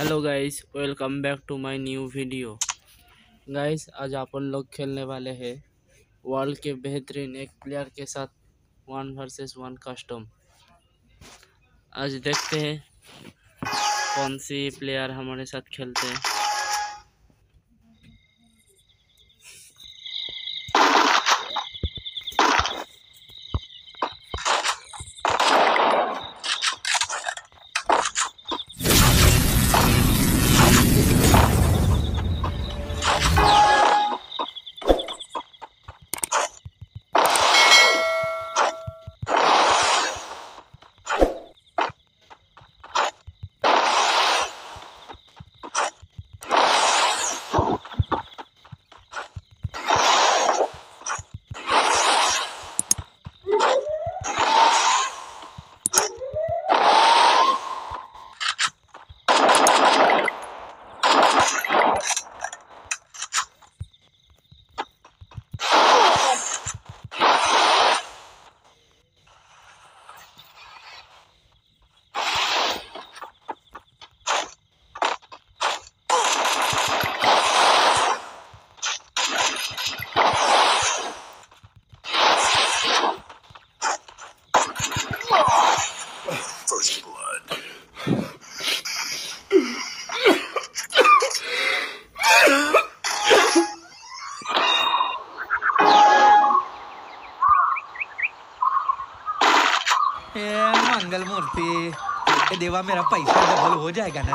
Hello guys welcome back to my new video guys आज अपन लोग खेलने वाले हैं वर्ल्ड के बेहतरीन एक प्लेयर के साथ वन वर्सेस वन कस्टम आज देखते हैं कौन सी प्लेयर हमारे साथ खेलते हैं। ए मंगल मूर्ति देवा मेरा पैसा डबल हो जाएगा ना?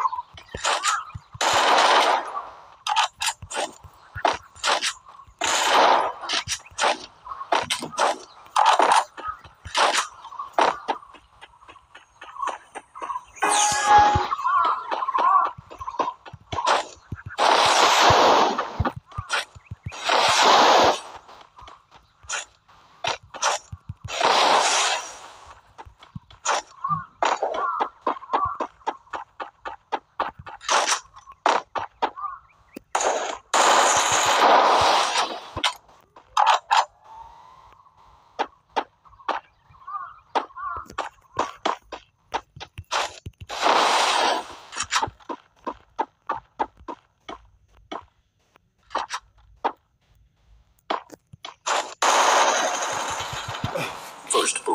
closed.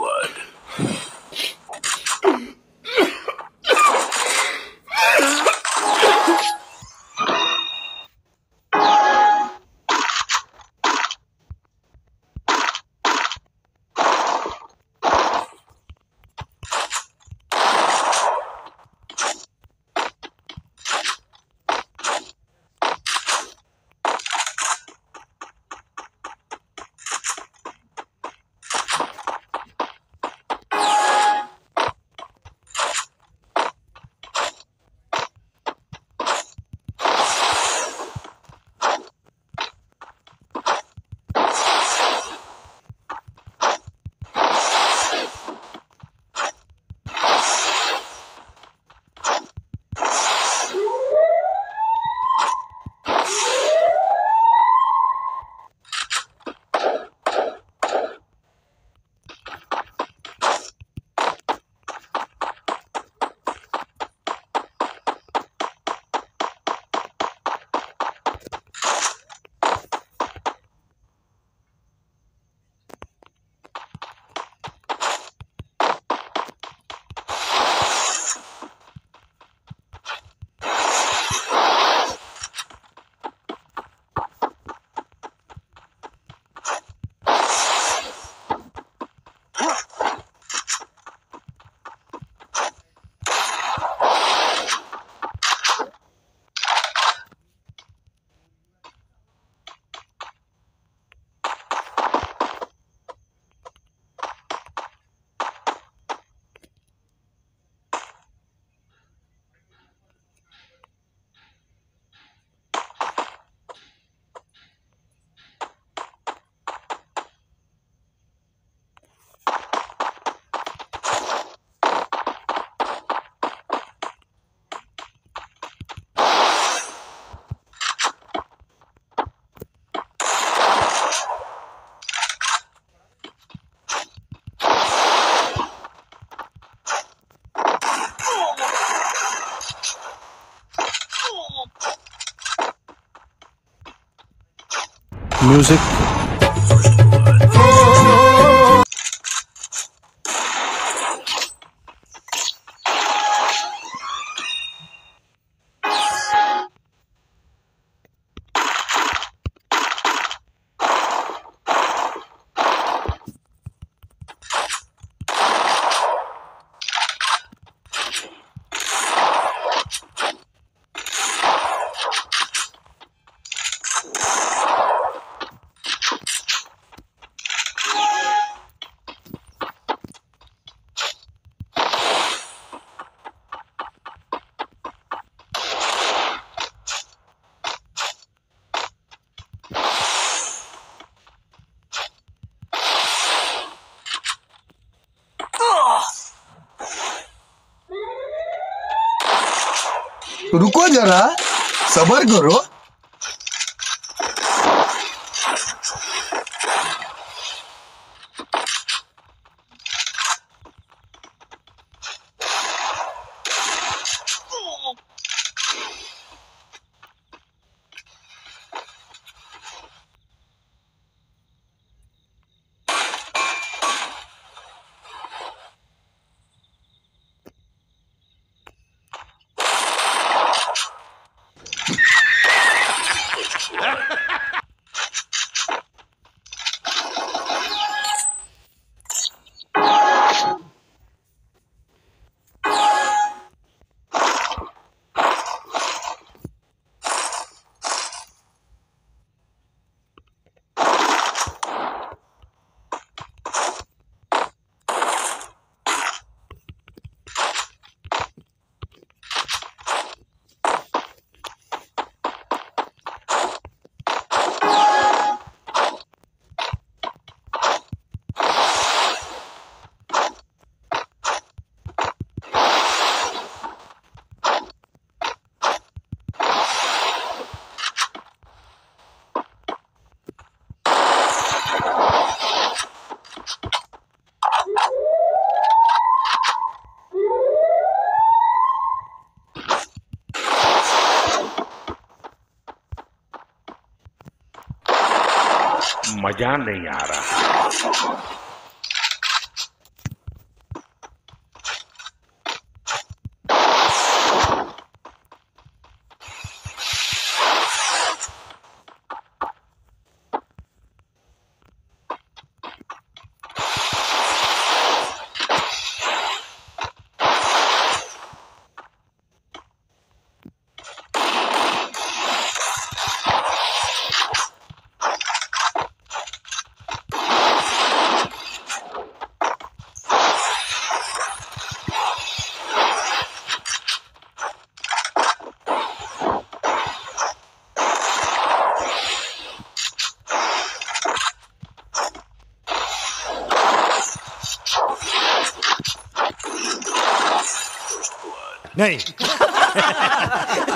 music. रुको जरा सबर करो। मज़ा नहीं आ रहा। नहीं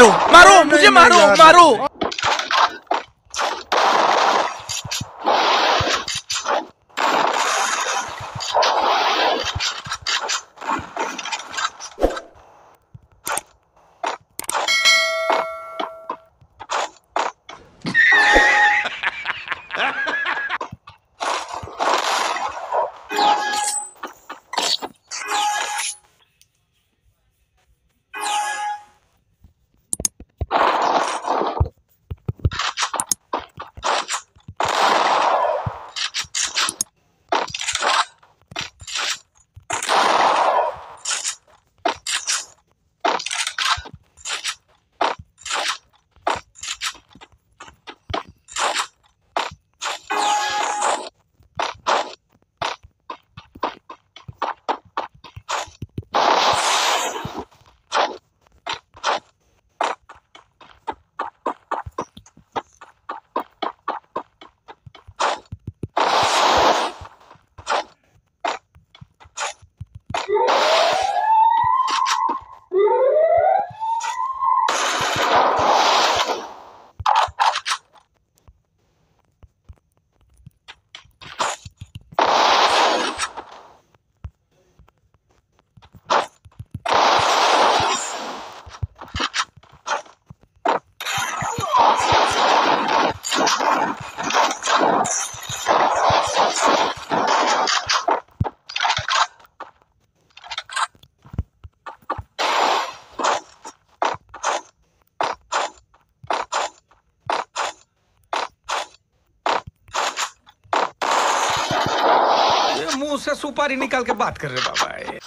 मारो मारो मुझे मारो मारो ये मुँह से सुपारी निकाल के बात कर रहे बाबा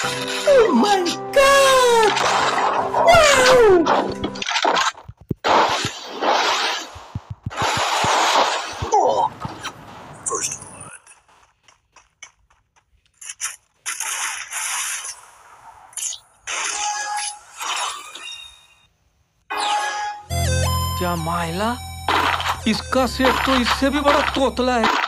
First blood. क्या मायला? इसका सेट तो इससे भी बड़ा तोतला है।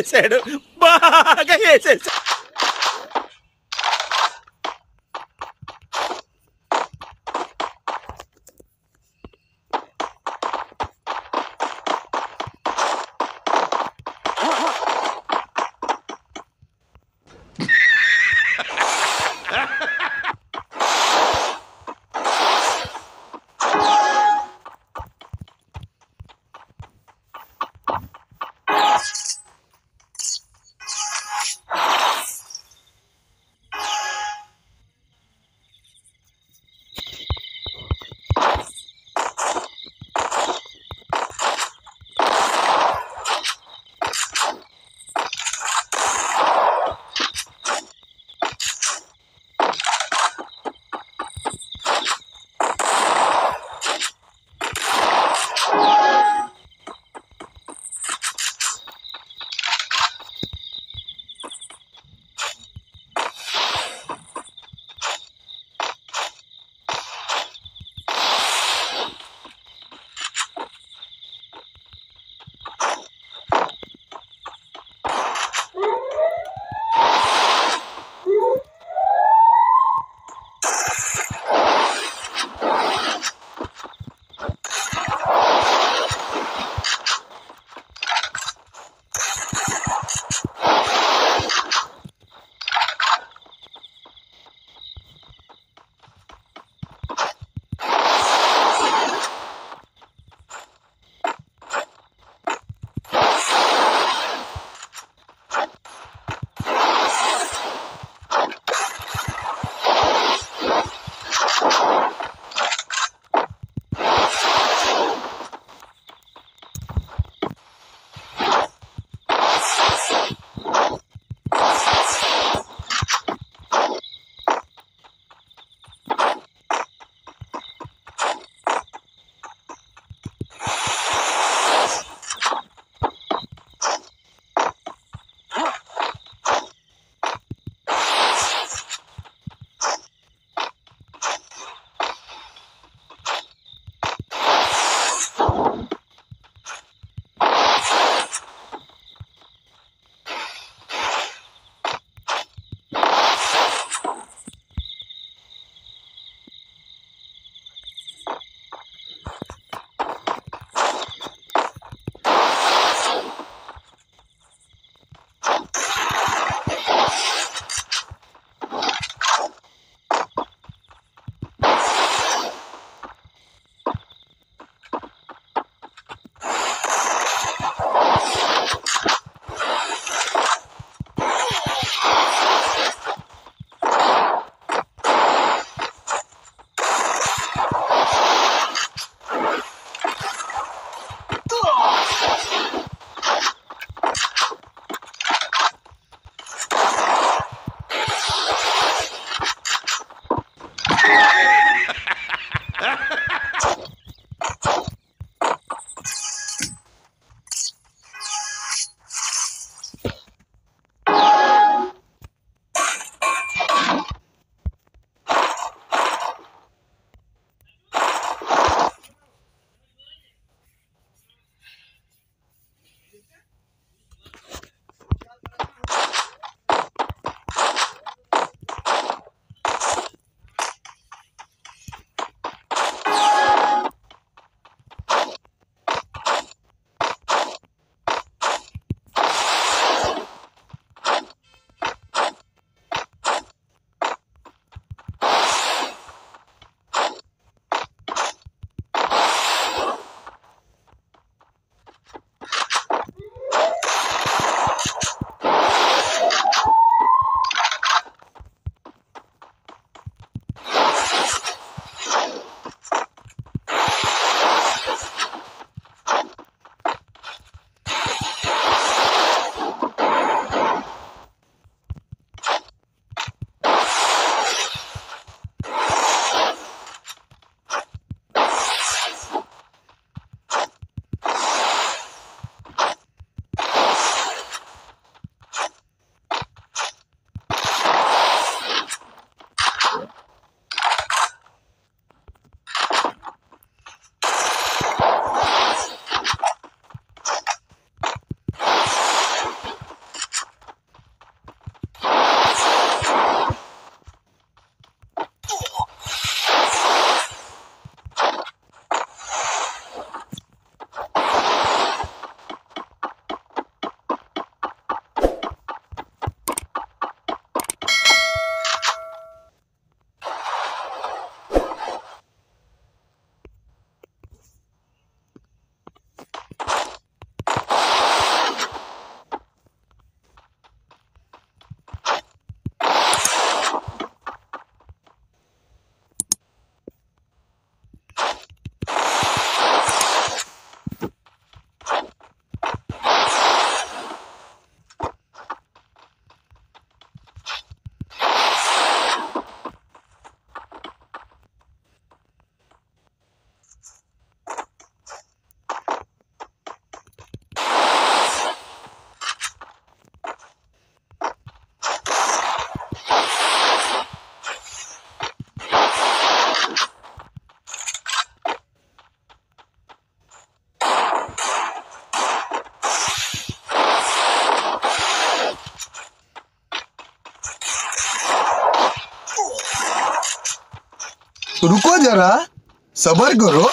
వేసేసాడు బాగా వేసేసాడు जरा सबर करो।